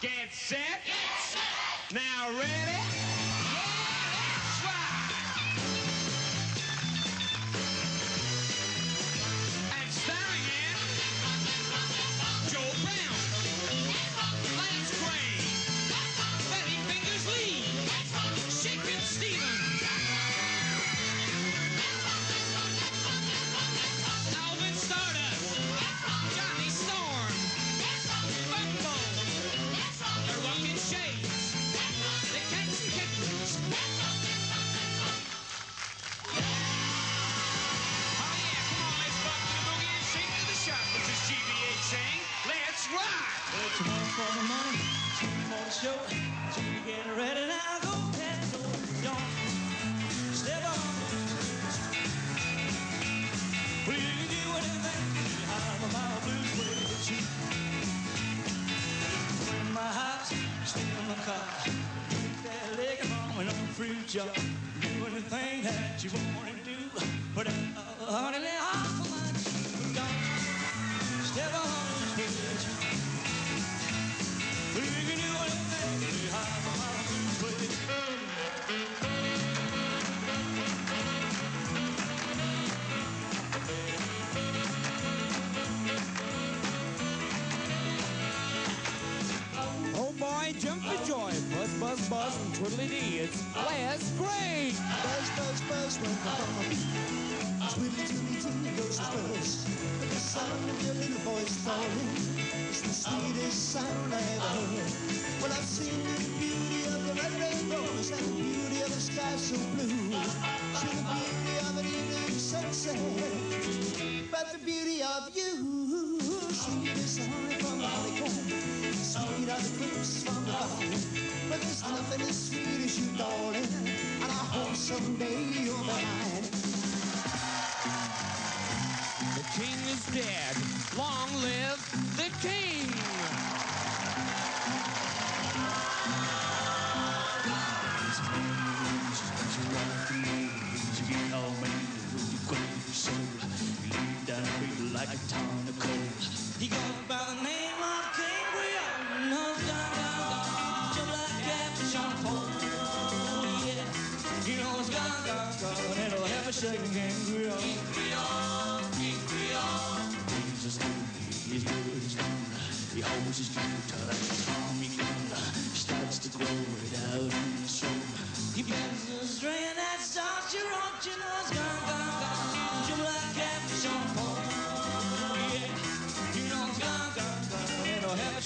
Get set. Get set. Now ready? For the money, two for the show. Two getting ready now. Go ahead, so don't step on. Well, you can do anything my mile blues way but you. In my house, stay in my car. Take that leg home and on fruit jar. Do anything that you want to do. But Buzz, buzz, and twiddly dee. It's Les Gray. Buzz, buzz, buzz the bumblebee Twiddly, twiddly, twiddly goes buzz the sound of your little voice falling. Is the sweetest sound I ever heard. Well, I've seen the beauty of the red rainbows And the beauty of the sky so blue. Seen the beauty of an evening sunset But the beauty of you. Sweet honey from the honeycomb. Sweet are the fruits from the vine But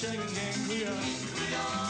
shaking King Creole. King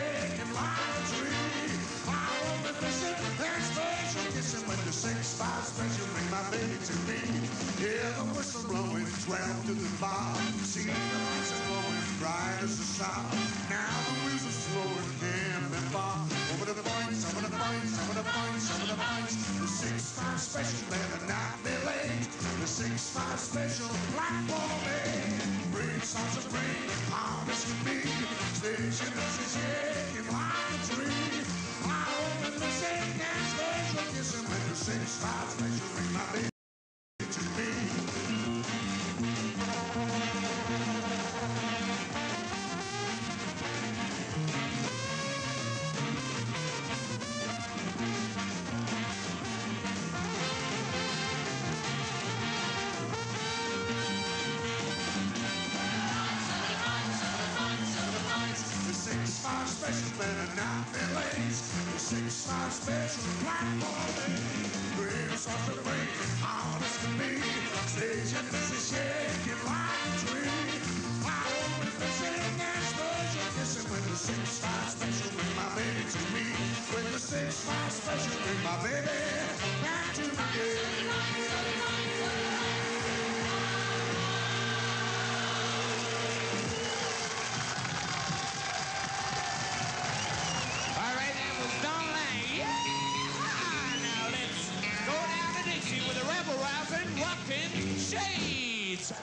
Hear the whistle blowing twelve to the bar. See the lights are glowing bright as the star. Now the wheels are slowing can't be far. Over the points, over the points, over the points, over the points. The six five special better not be late. The six five special platform eight. Bring songs of rain, hard as can be. Station is shaking like a tree. I open the sing and special kissing when the six five special bring my baby better not be late. The six five special platform eight. Real soft to break, hard as can be. Station is shaking like a tree. And when the six five special bring my baby to me. When the six five special bring my baby back to me. Rockin' shades.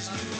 is the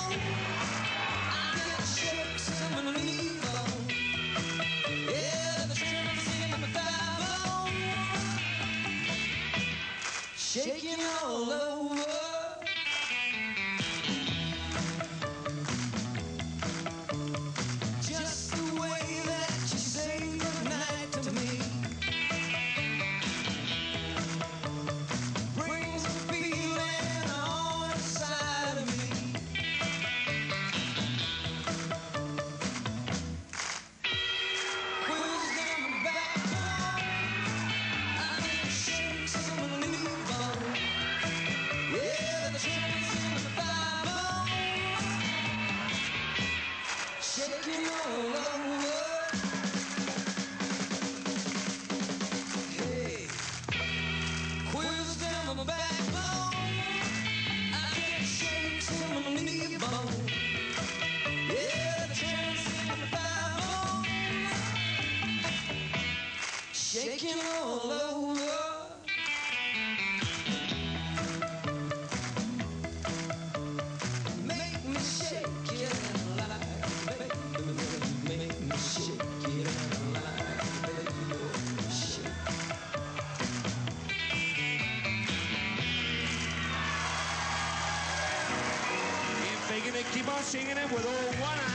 Keep on singing it with all one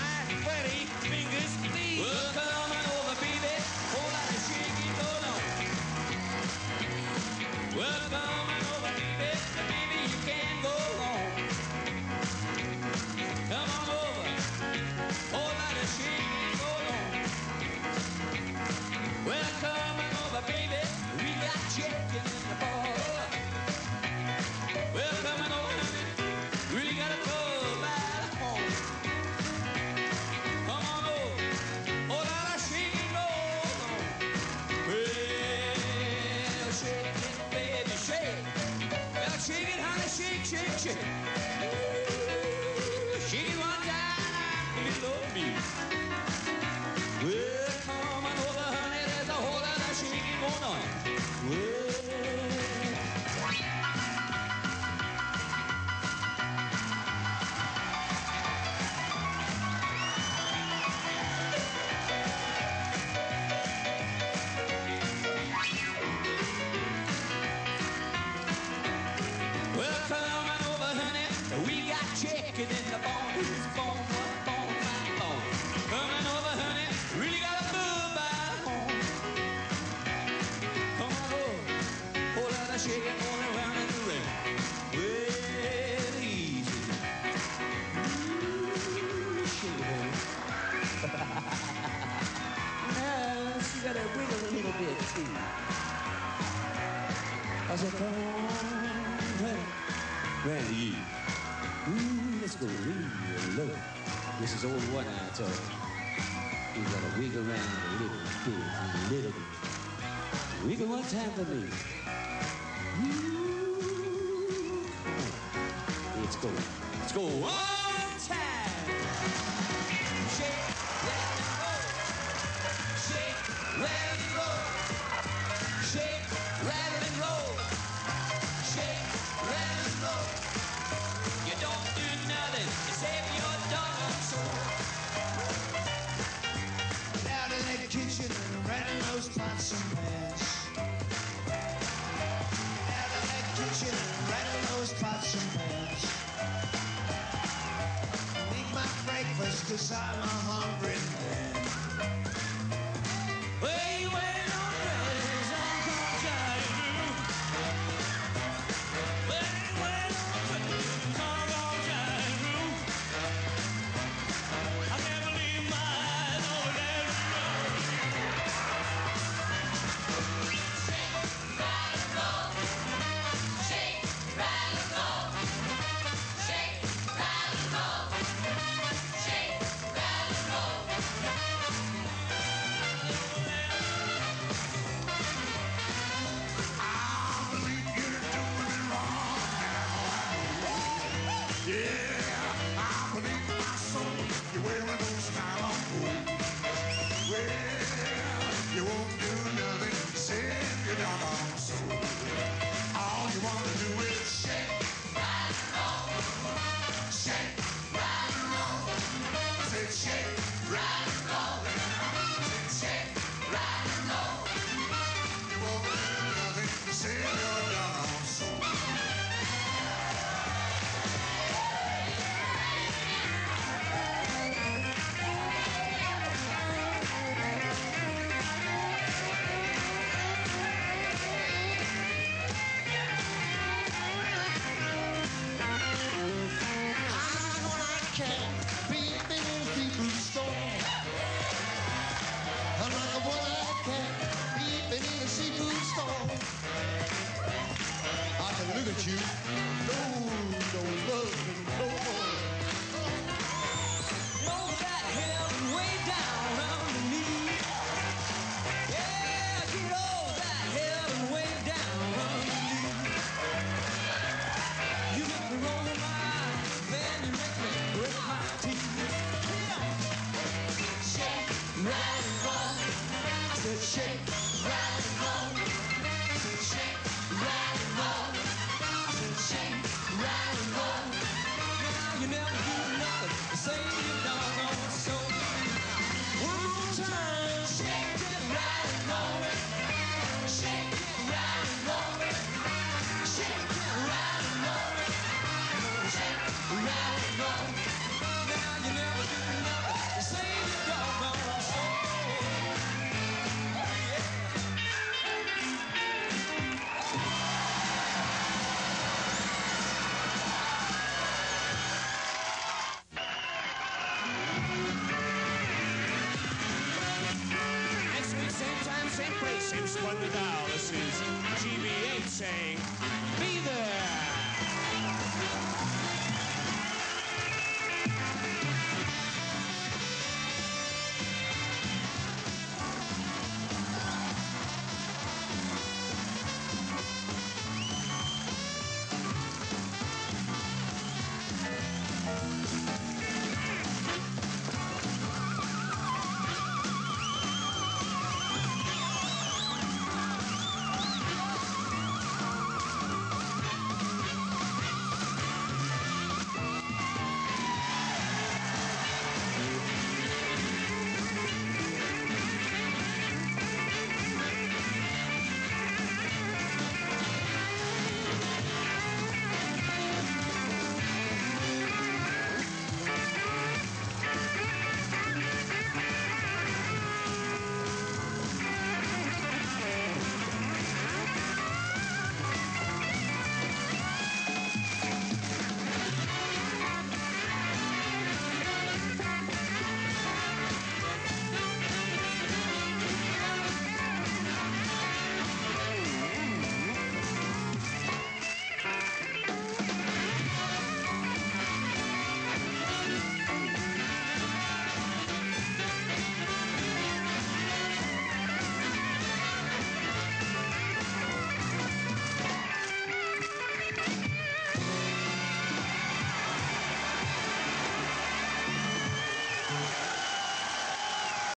his old what I told him. He's gotta wiggle around a little bit, a little bit. Wiggle what's happening? for me. Ooh. It's going. It's going.